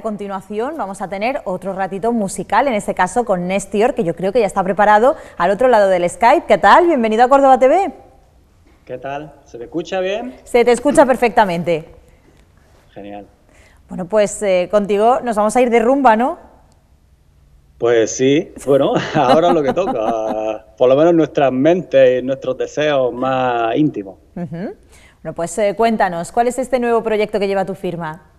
A continuación vamos a tener otro ratito musical, en este caso con Nestior, que yo creo que ya está preparado al otro lado del Skype. ¿Qué tal? Bienvenido a Córdoba TV. ¿Qué tal? ¿Se me escucha bien? Se te escucha perfectamente. Genial. Bueno, pues eh, contigo nos vamos a ir de rumba, ¿no? Pues sí, bueno, ahora es lo que toca, por lo menos nuestras mentes y nuestros deseos más íntimos. Bueno, pues eh, cuéntanos, ¿cuál es este nuevo proyecto que lleva tu firma?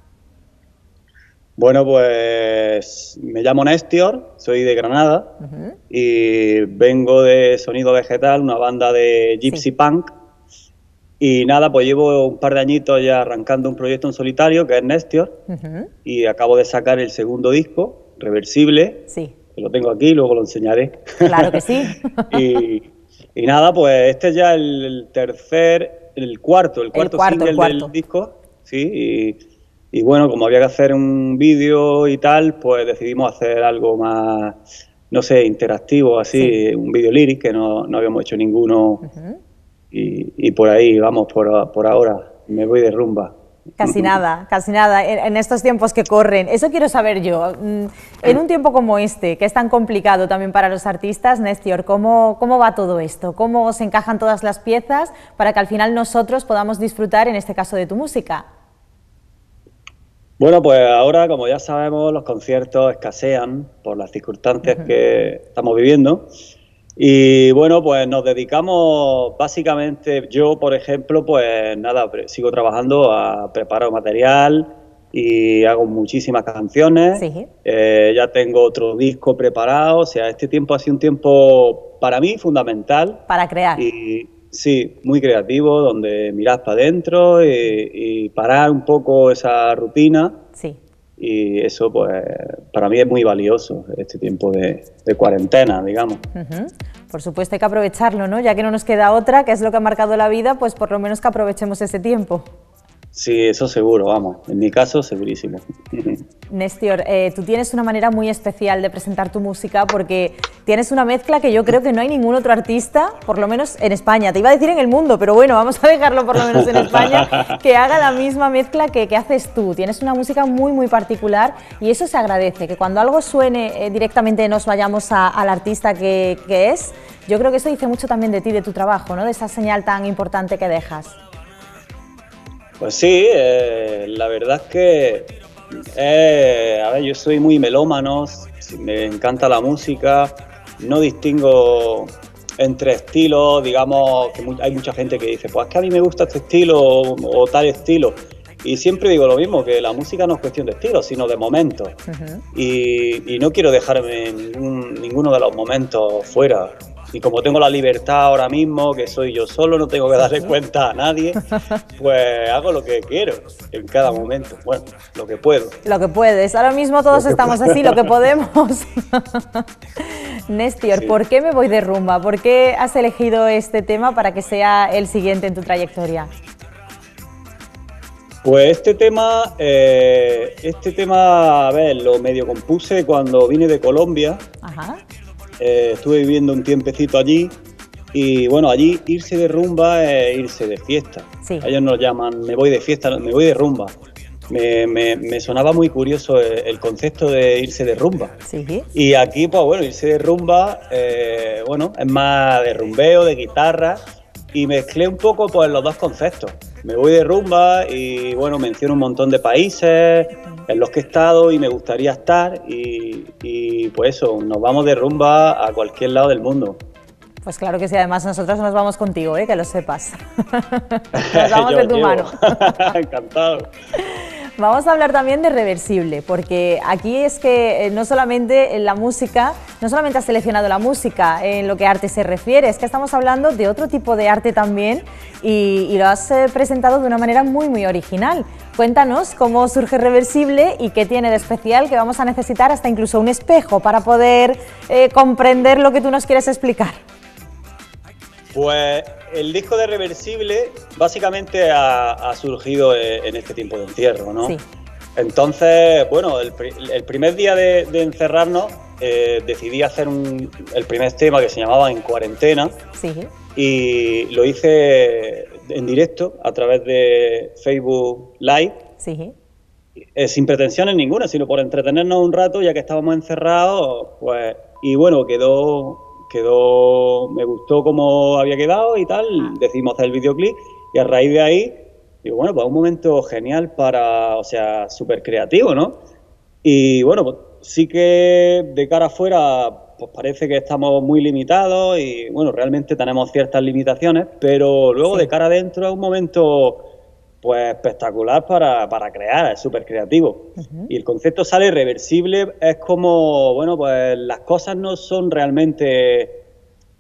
Bueno, pues me llamo Nestior, soy de Granada y vengo de Sonido Vegetal, una banda de gypsy punk. Y nada, pues llevo un par de añitos ya arrancando un proyecto en solitario que es Nestior y acabo de sacar el segundo disco, Reversible. Sí. Que lo tengo aquí, luego lo enseñaré. Claro que sí. y, nada, pues este es ya el, tercer, el cuarto, el cuarto, single del disco. Sí, y y bueno, como había que hacer un vídeo y tal, pues decidimos hacer algo más, no sé, interactivo, así, un vídeo lyric, que no, no, habíamos hecho ninguno. y, y, por ahí, vamos, por, por ahora, me voy de rumba. Casi nada, casi nada, en, estos tiempos que corren. Eso quiero saber yo. Mm, en un tiempo como este, que es tan complicado también para los artistas, Nestior, ¿cómo, ¿cómo va todo esto? ¿Cómo se encajan todas las piezas para que al final nosotros podamos disfrutar, en este caso, de tu música? Bueno, pues ahora, como ya sabemos, los conciertos escasean por las circunstancias que estamos viviendo. Y bueno, pues nos dedicamos básicamente, yo por ejemplo, pues nada, sigo trabajando a preparar material y hago muchísimas canciones. Eh, ya tengo otro disco preparado, o sea, este tiempo ha sido un tiempo para mí fundamental. Para crear. Y, Sí, muy creativo, donde miras para adentro y, parar un poco esa rutina. Sí. Y eso, pues, para mí es muy valioso, este tiempo de, cuarentena, digamos. Por supuesto, hay que aprovecharlo, ¿no? Ya que no nos queda otra, que es lo que ha marcado la vida, pues por lo menos que aprovechemos ese tiempo. Sí, eso seguro, vamos. En mi caso, segurísimo. Nestior, eh, tú tienes una manera muy especial de presentar tu música porque tienes una mezcla que yo creo que no hay ningún otro artista, por lo menos en España, te iba a decir en el mundo, pero bueno, vamos a dejarlo por lo menos en España, que haga la misma mezcla que, haces tú. Tienes una música muy, muy particular y eso se agradece, que cuando algo suene eh, directamente nos vayamos al artista que, que es. Yo creo que eso dice mucho también de ti, de tu trabajo, ¿no? de esa señal tan importante que dejas. Pues sí, eh, la verdad es que, eh, a ver, yo soy muy melómano, me encanta la música, no distingo entre estilos, digamos que hay mucha gente que dice, pues es que a mí me gusta este estilo o, tal estilo. Y siempre digo lo mismo, que la música no es cuestión de estilo, sino de momentos. y, no quiero dejarme ninguno de los momentos fuera y como tengo la libertad ahora mismo, que soy yo solo, no tengo que darle cuenta a nadie, pues hago lo que quiero en cada momento. Bueno, lo que puedo. Lo que puedes. Ahora mismo todos estamos así, lo que podemos. Nestior, ¿por qué me voy de rumba? ¿Por qué has elegido este tema para que sea el siguiente en tu trayectoria? Pues este tema, eh, este tema, a ver, lo medio compuse cuando vine de Colombia. Ajá. Eh, estuve viviendo un tiempecito allí y bueno, allí irse de rumba es irse de fiesta. Ellos nos llaman, me voy de fiesta, me voy de rumba. Me, sonaba muy curioso el, concepto de irse de rumba. Y aquí, pues bueno, irse de rumba, eh, bueno, es más de rumbeo, de guitarra, y mezclé un poco pues los dos conceptos. Me voy de rumba y bueno, menciono un montón de países, en los que he estado y me gustaría estar y, pues eso, nos vamos de rumba a cualquier lado del mundo. Pues claro que sí, además nosotros nos vamos contigo, ¿eh? que lo sepas. nos vamos de tu mano. Encantado. Vamos a hablar también de reversible, porque aquí es que eh, no solamente en la música, no solamente has seleccionado la música en lo que arte se refiere, es que estamos hablando de otro tipo de arte también y, lo has eh, presentado de una manera muy muy original. Cuéntanos cómo surge Reversible y qué tiene de especial que vamos a necesitar hasta incluso un espejo para poder eh, comprender lo que tú nos quieres explicar. Pues el disco de Reversible básicamente ha, surgido eh, en este tiempo de encierro, ¿no? Sí. Entonces, bueno, el, primer día de, encerrarnos eh, decidí hacer el primer tema que se llamaba En Cuarentena. Sí. Y lo hice en directo a través de Facebook Live. Sí. eh, sin pretensiones ninguna, sino por entretenernos un rato, ya que estábamos encerrados, pues, y bueno, quedó, quedó, me gustó cómo había quedado y tal, decidimos hacer el videoclip, y a raíz de ahí, digo, bueno, pues un momento genial para, o sea, súper creativo, ¿no? Y bueno, pues sí que de cara afuera, pues parece que estamos muy limitados y bueno, realmente tenemos ciertas limitaciones, pero luego de cara adentro es un momento pues espectacular para, para crear, es súper creativo. Y el concepto sale reversible, es como, bueno, pues las cosas no son realmente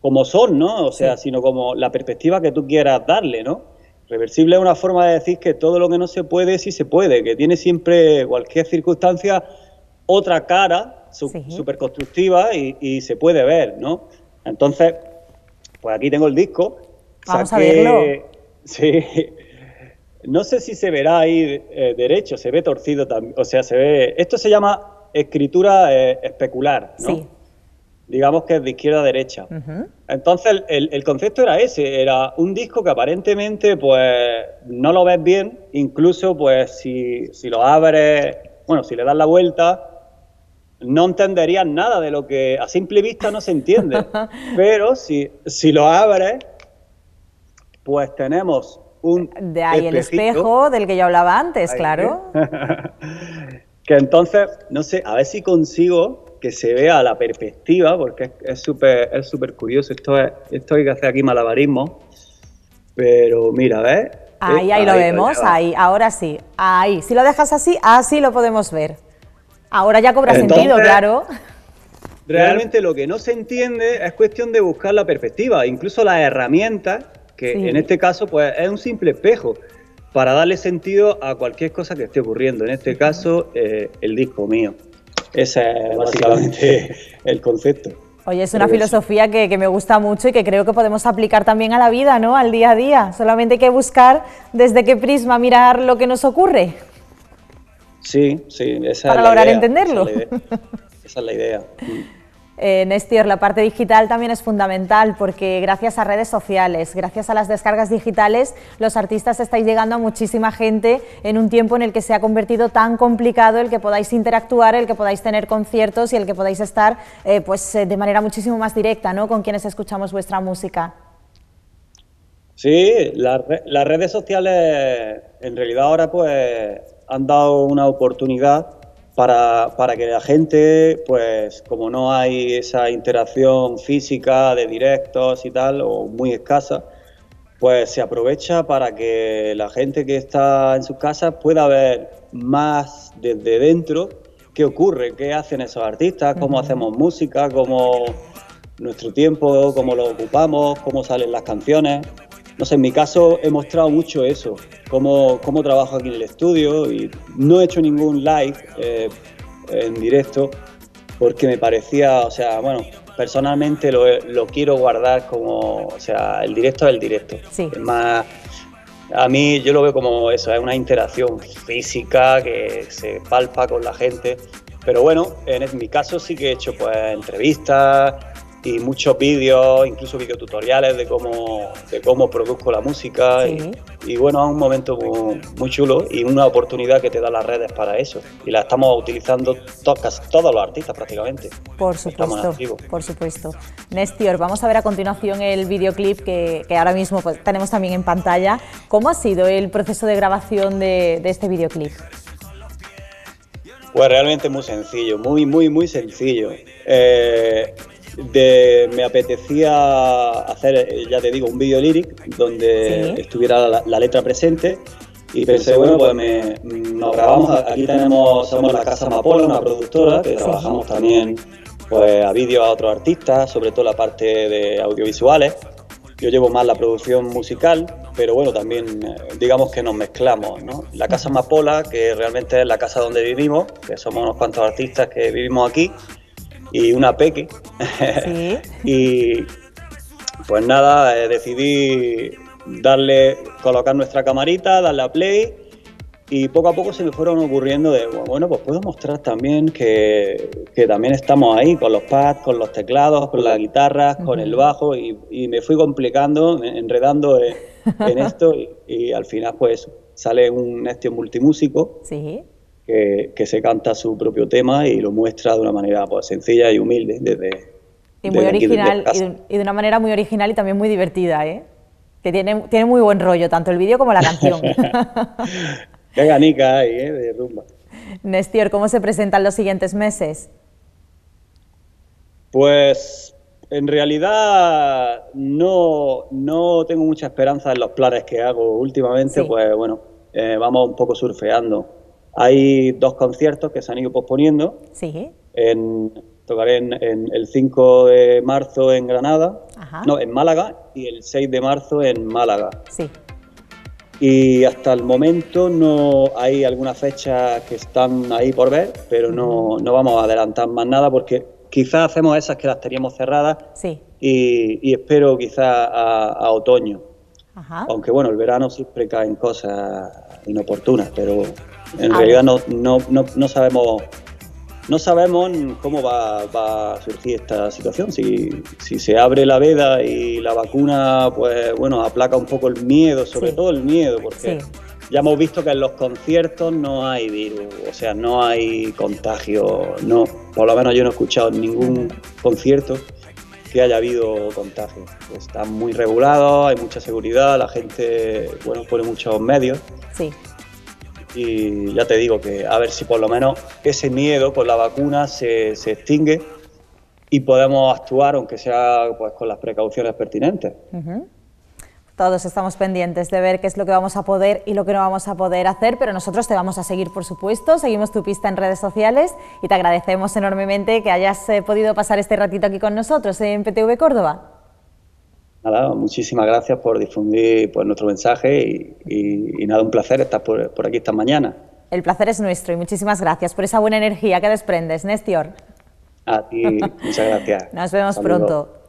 como son, ¿no? O sea, sino como la perspectiva que tú quieras darle, ¿no? Reversible es una forma de decir que todo lo que no se puede sí se puede, que tiene siempre cualquier circunstancia otra cara súper constructiva y, se puede ver, ¿no? Entonces, pues aquí tengo el disco. Vamos a verlo. Sí. No sé si se verá ahí eh, derecho, se ve torcido también. O sea, se ve. Esto se llama escritura eh, especular, ¿no? Sí digamos que es de izquierda a derecha. Entonces el, concepto era ese, era un disco que aparentemente pues no lo ves bien, incluso pues si, si lo abres, bueno, si le das la vuelta, no entenderías nada de lo que a simple vista no se entiende. Pero si, si lo abres, pues tenemos un... De ahí el espejo del que yo hablaba antes, claro. que entonces, no sé, a ver si consigo que se vea la perspectiva, porque es súper es súper curioso. Esto, es, esto hay que hacer aquí malabarismo. Pero mira, ¿ves? Ahí, ahí, lo vemos, ahí, ahora sí. Ahí, si lo dejas así, así lo podemos ver. Ahora ya cobra sentido, claro. Realmente lo que no se entiende es cuestión de buscar la perspectiva, incluso las herramientas, que en este caso pues es un simple espejo para darle sentido a cualquier cosa que esté ocurriendo. En este caso, eh, el disco mío. Ese es básicamente el concepto. Oye, es una filosofía que, me gusta mucho y que creo que podemos aplicar también a la vida, ¿no? Al día a día. Solamente hay que buscar desde qué prisma mirar lo que nos ocurre. Sí, sí, esa Para lograr entenderlo. Esa es la idea. Eh, la parte digital también es fundamental porque gracias a redes sociales, gracias a las descargas digitales, los artistas estáis llegando a muchísima gente en un tiempo en el que se ha convertido tan complicado el que podáis interactuar, el que podáis tener conciertos y el que podáis estar eh, pues, eh, de manera muchísimo más directa ¿no? con quienes escuchamos vuestra música. Sí, las redes sociales en realidad ahora pues han dado una oportunidad para, para, que la gente, pues como no hay esa interacción física de directos y tal, o muy escasa, pues se aprovecha para que la gente que está en sus casas pueda ver más desde dentro qué ocurre, qué hacen esos artistas, cómo hacemos música, cómo nuestro tiempo, cómo lo ocupamos, cómo salen las canciones no sé, en mi caso he mostrado mucho eso, cómo, cómo trabajo aquí en el estudio y no he hecho ningún live eh, en directo porque me parecía, o sea, bueno, personalmente lo, lo, quiero guardar como, o sea, el directo es el directo. Sí. Es más, a mí yo lo veo como eso, es una interacción física que se palpa con la gente. Pero bueno, en mi caso sí que he hecho pues entrevistas, y muchos vídeos, incluso videotutoriales de cómo, de cómo produzco la música. Y, bueno, es un momento muy, chulo y una oportunidad que te da las redes para eso. Y la estamos utilizando casi todos los artistas prácticamente. Por supuesto, por supuesto. Nestior, vamos a ver a continuación el videoclip que, que ahora mismo pues, tenemos también en pantalla. ¿Cómo ha sido el proceso de grabación de, de este videoclip? Pues realmente muy sencillo, muy, muy, muy sencillo. Eh, de, me apetecía hacer, ya te digo, un video lyric donde estuviera la, letra presente y pensé, bueno, pues me, nos grabamos, aquí tenemos, somos la Casa Mapola, una productora que trabajamos también pues a vídeo a otros artistas, sobre todo la parte de audiovisuales. Yo llevo más la producción musical, pero bueno, también eh, digamos que nos mezclamos, ¿no? La Casa Mapola, que realmente es la casa donde vivimos, que somos unos cuantos artistas que vivimos aquí, y una peque. y pues nada, eh, decidí darle, colocar nuestra camarita, darle a play y poco a poco se me fueron ocurriendo de, bueno, pues puedo mostrar también que, también estamos ahí con los pads, con los teclados, con las guitarras, con el bajo y, me fui complicando, enredando en, esto y, al final pues sale un este multimúsico. Sí que, se canta su propio tema y lo muestra de una manera pues, sencilla y humilde desde... Y muy original, y de, una manera muy original y también muy divertida, ¿eh? Que tiene, tiene muy buen rollo, tanto el vídeo como la canción. Qué ganica hay, ¿eh? De rumba. Nestior, ¿cómo se presentan los siguientes meses? Pues en realidad no, no tengo mucha esperanza en los planes que hago últimamente, pues bueno, eh, vamos un poco surfeando. Hay dos conciertos que se han ido posponiendo. Sí. En, tocaré en, el 5 de marzo en Granada, no, en Málaga, y el 6 de marzo en Málaga. Sí. Y hasta el momento no hay algunas fechas que están ahí por ver, pero no, no vamos a adelantar más nada porque quizás hacemos esas que las teníamos cerradas sí. y, espero quizás a, otoño. Aunque bueno, el verano siempre caen cosas inoportunas, pero en realidad no, no, no, sabemos no sabemos cómo va, a surgir esta situación. Si, si, se abre la veda y la vacuna, pues bueno, aplaca un poco el miedo, sobre todo el miedo, porque ya hemos visto que en los conciertos no hay virus, o sea, no hay contagio, no, por lo menos yo no he escuchado en ningún concierto que haya habido contagio. Están muy regulados, hay mucha seguridad, la gente, bueno, pone muchos medios. Sí. Y ya te digo que a ver si por lo menos ese miedo con la vacuna se, se extingue y podemos actuar, aunque sea pues, con las precauciones pertinentes. Todos estamos pendientes de ver qué es lo que vamos a poder y lo que no vamos a poder hacer, pero nosotros te vamos a seguir, por supuesto. Seguimos tu pista en redes sociales y te agradecemos enormemente que hayas eh, podido pasar este ratito aquí con nosotros en PTV Córdoba. Nada, muchísimas gracias por difundir pues, nuestro mensaje y, nada, un placer estar por, por, aquí esta mañana. El placer es nuestro y muchísimas gracias por esa buena energía que desprendes, Nestior. A ti, muchas gracias. Nos vemos pronto.